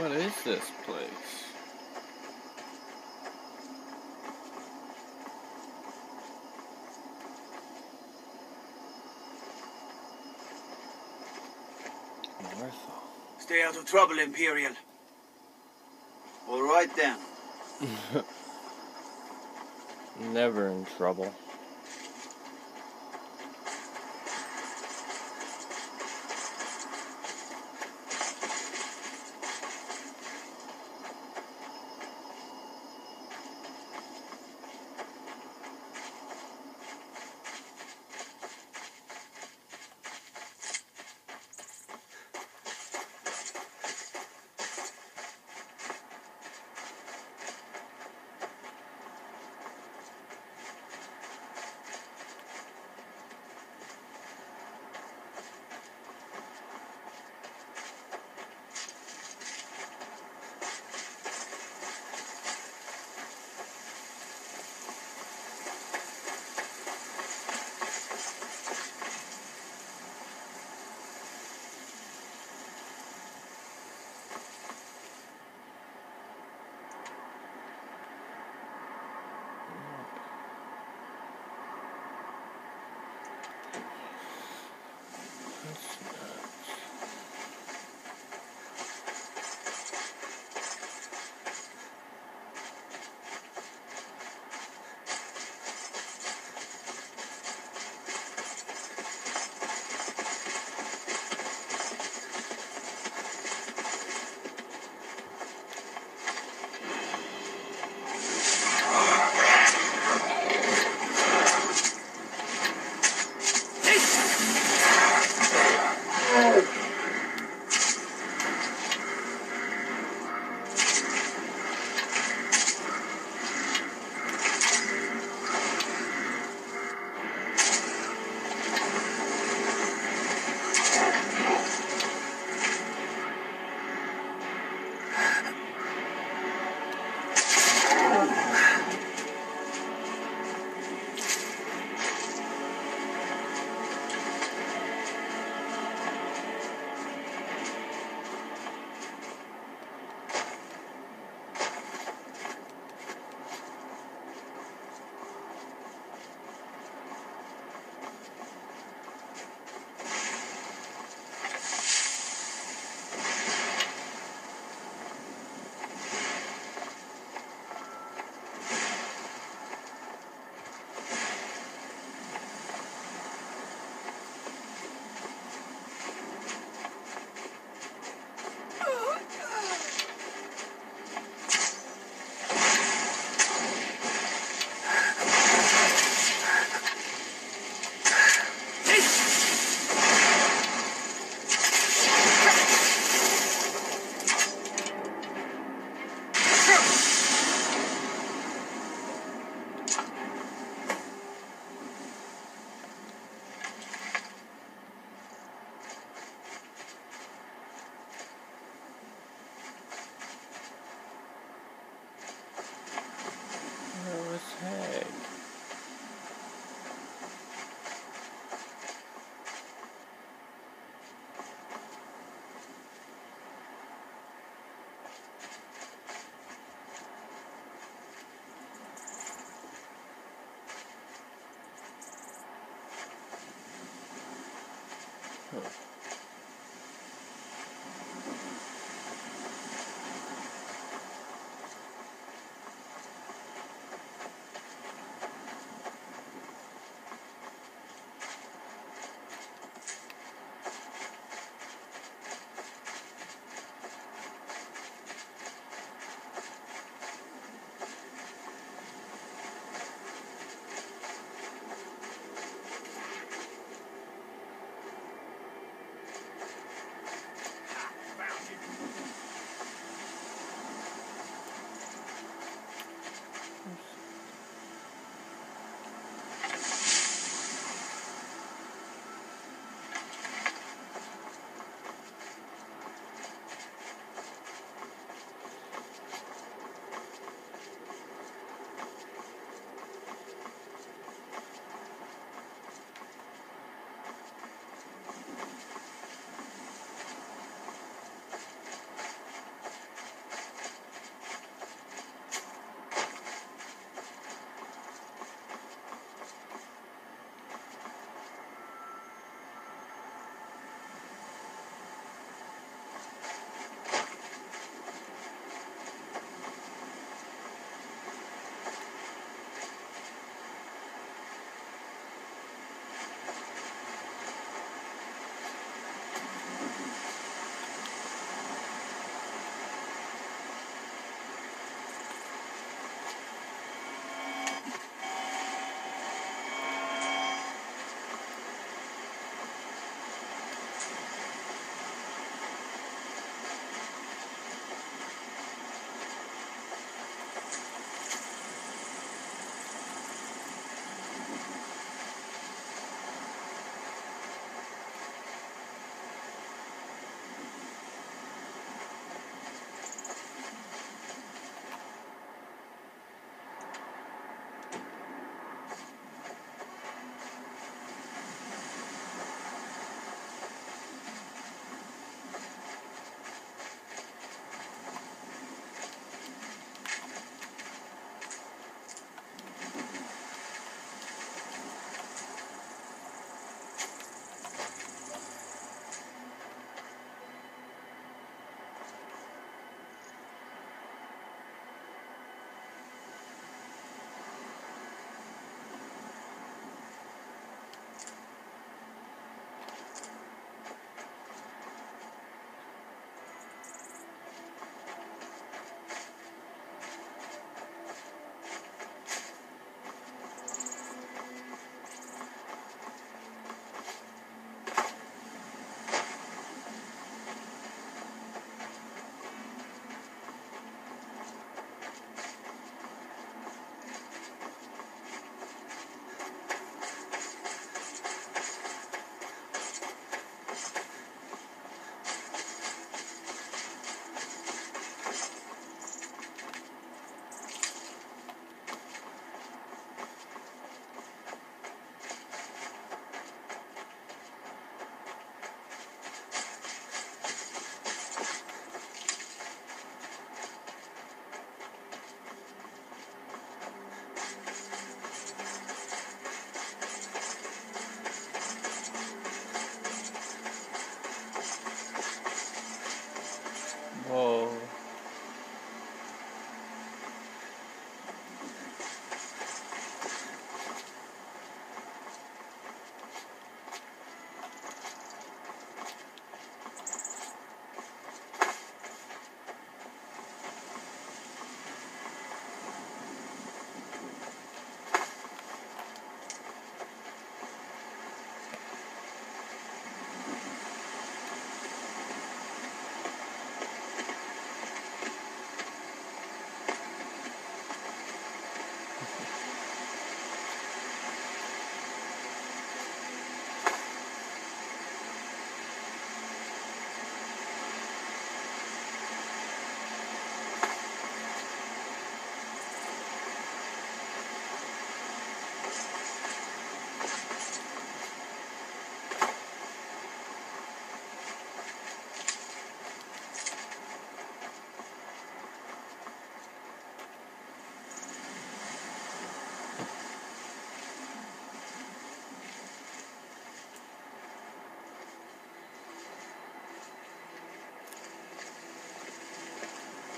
What is this place? Northall. Stay out of trouble, Imperial. All right then. Never in trouble. Oh.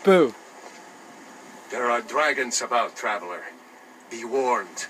Boo. There are dragons about, traveler. Be warned.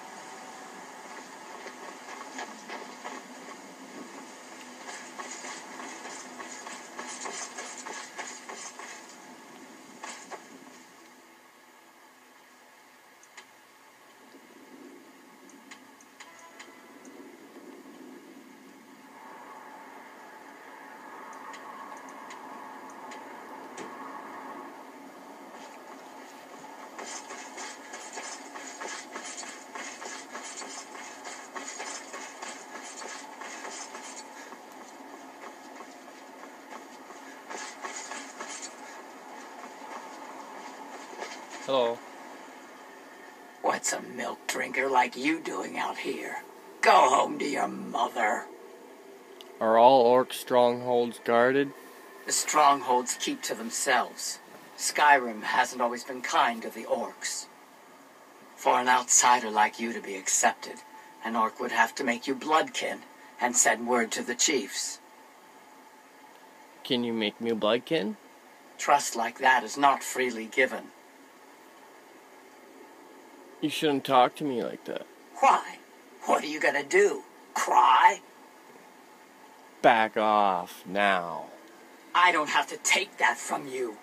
Hello. What's a milk drinker like you doing out here? Go home to your mother. Are all orc strongholds guarded? The strongholds keep to themselves. Skyrim hasn't always been kind to the orcs. For an outsider like you to be accepted, an orc would have to make you bloodkin and send word to the chiefs. Can you make me a bloodkin? Trust like that is not freely given. You shouldn't talk to me like that. Why? What are you gonna do? Cry? Back off now. I don't have to take that from you.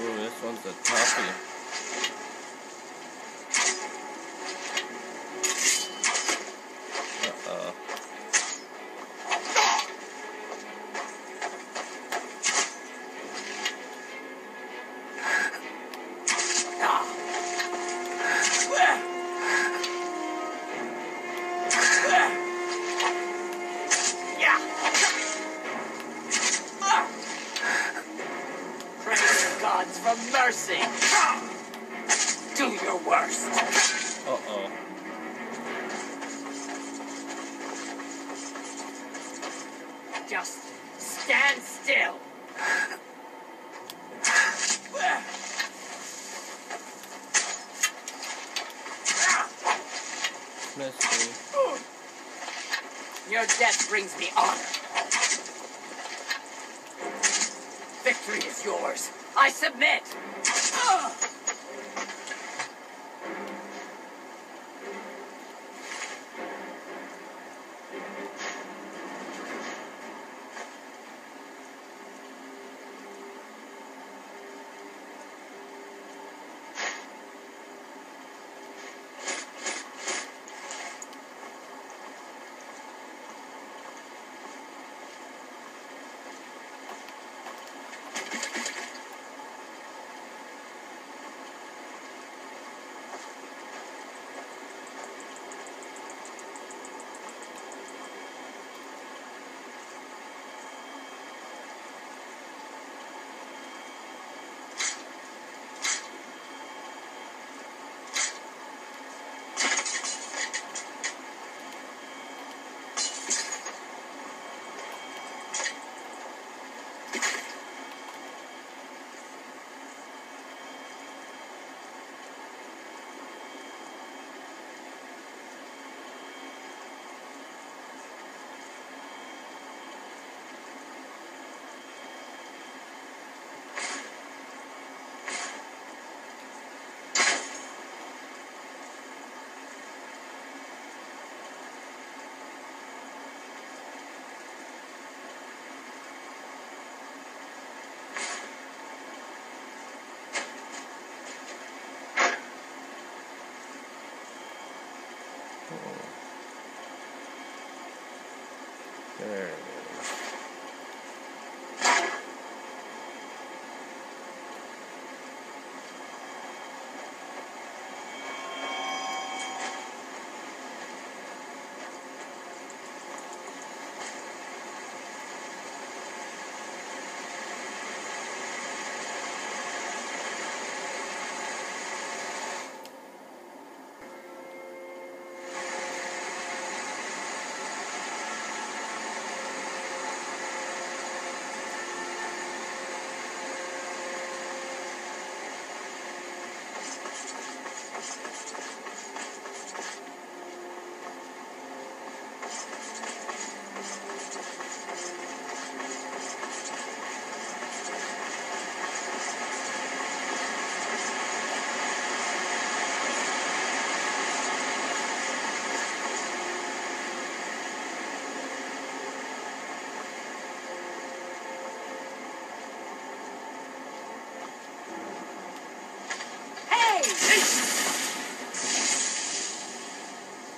Ooh, this one's a toughie. Gods for mercy. Do your worst. Uh-oh. Just stand still. Your death brings me honor. Victory is yours. I submit.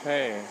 Hey.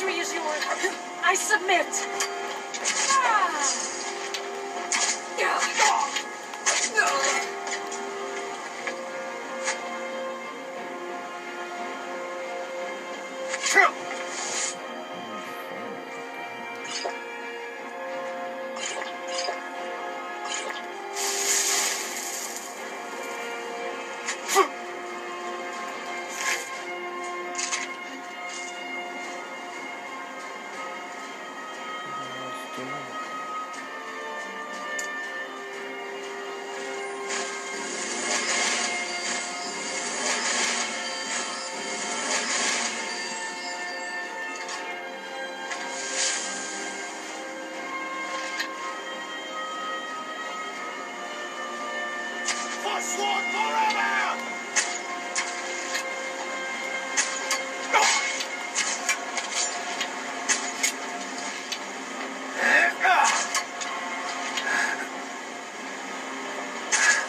Victory is yours. I submit. Ah. Forsworn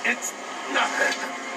It's nothing.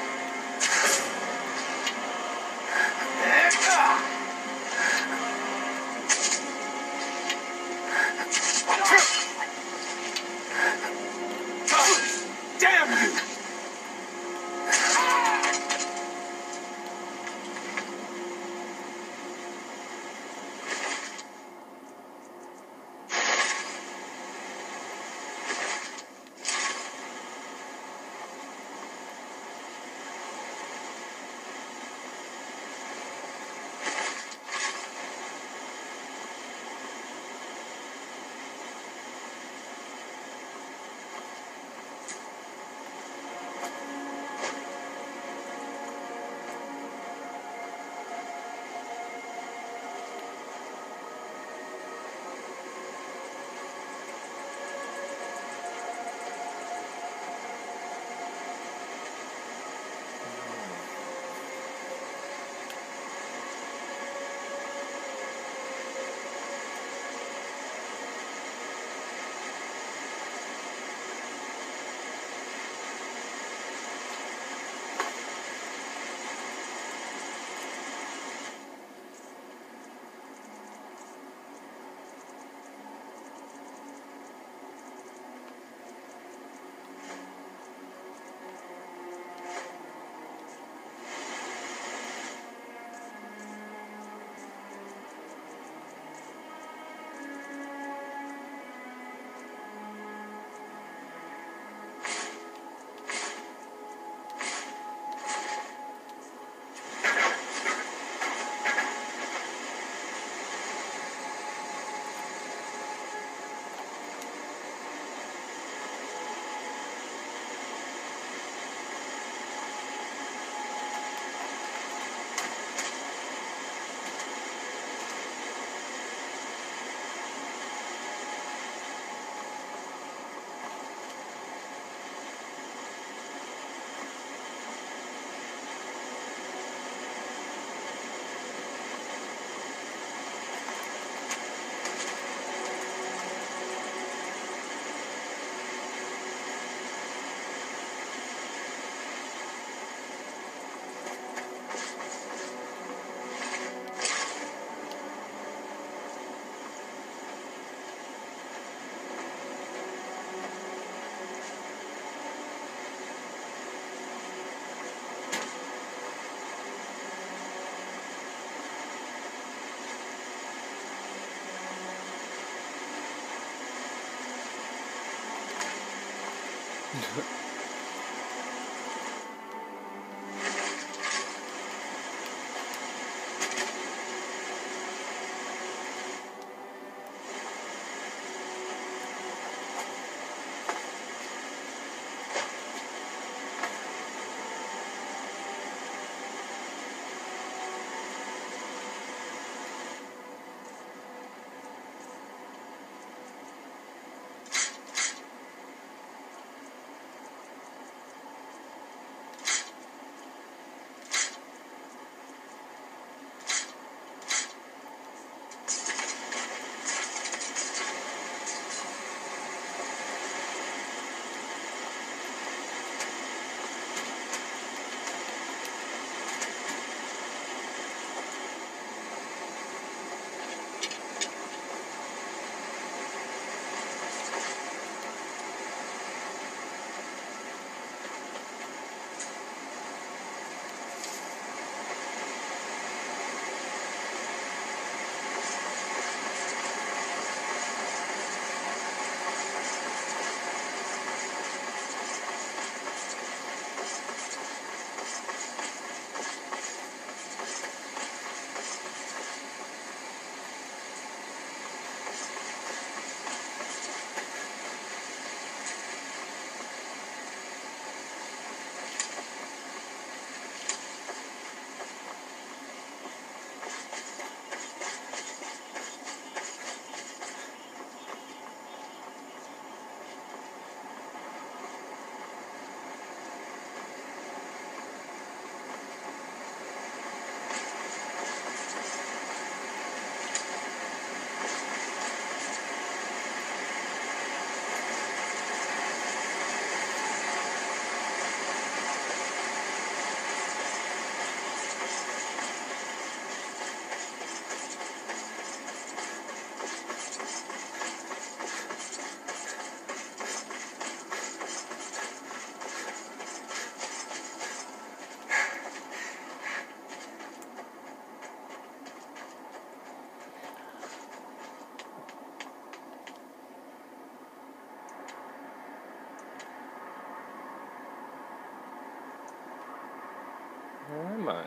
Am I?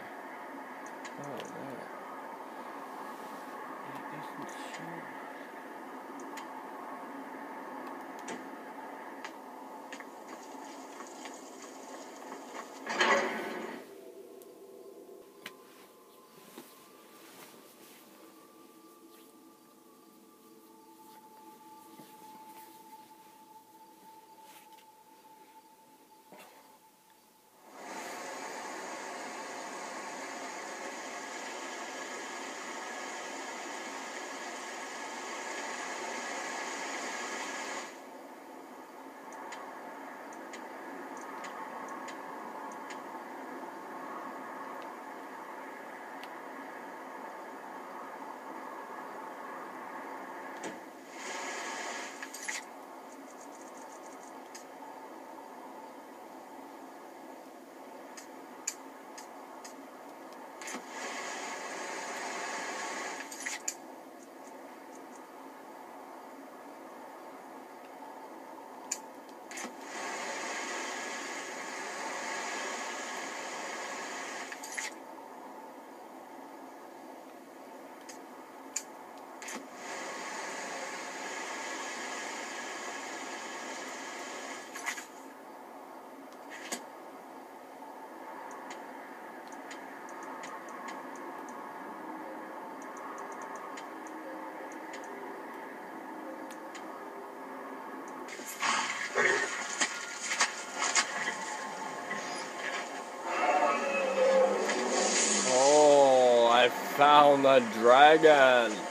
Oh, there. It doesn't show. Oh, I found the dragon.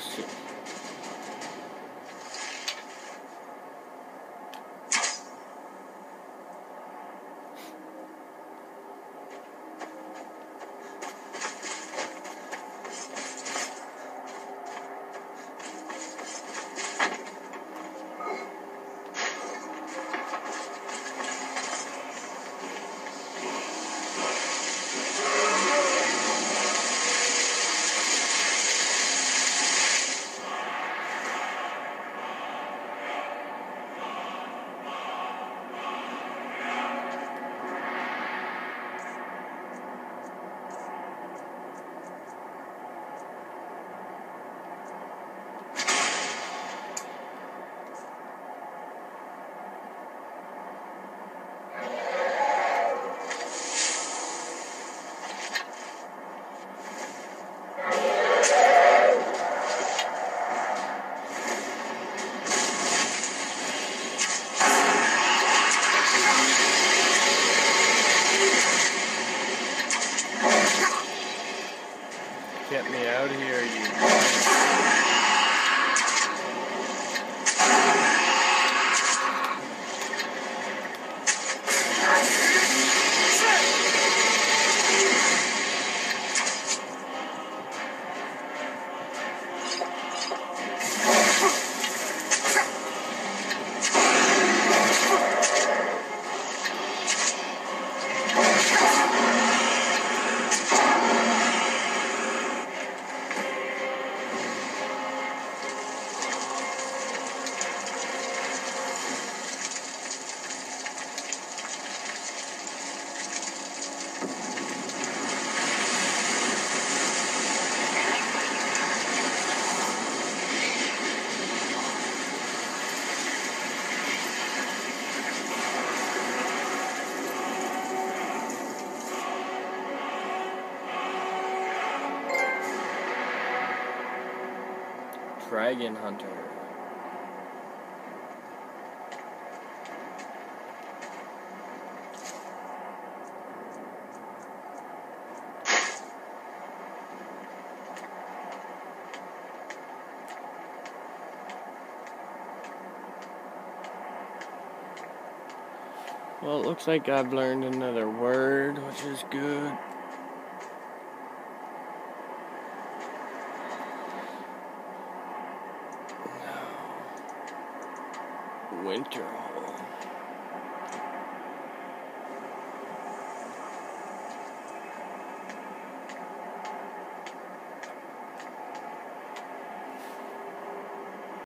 し。Dragon Hunter. Well, it looks like I've learned another word, which is good.